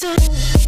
So